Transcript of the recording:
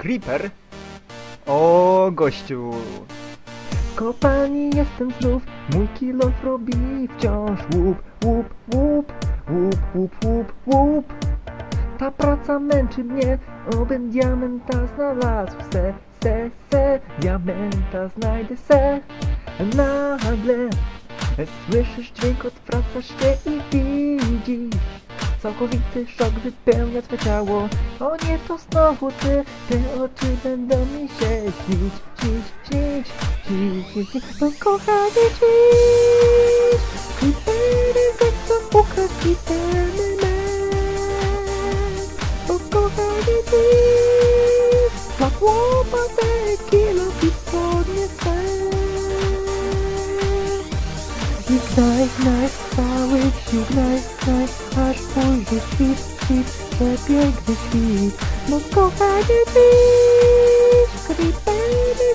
Creeper? O, gościu. W jestem znów, mój kilo robi wciąż łup, łup, łup, łup, łup, łup, łup. Ta praca męczy mnie, obym diamenta znalazł se, se, se, diamenta znajdę se. Nagle słyszysz dźwięk, odwracasz się i widzisz Całkowity szok wypełnia twe ciało O nie, to znowu ty, te oczy będą mi się śnić, śnić, śnić, śnić, śnić, śnić. No kochany dziś Creepery zechcą ukraść kitemy me. O kochany dziś Łap łopatę, kilo i podniecę. I gnaj, gnaj, cały you. glide, glide Hard on the feet, feet Wet like the feet Но пока не спишь Крепей, не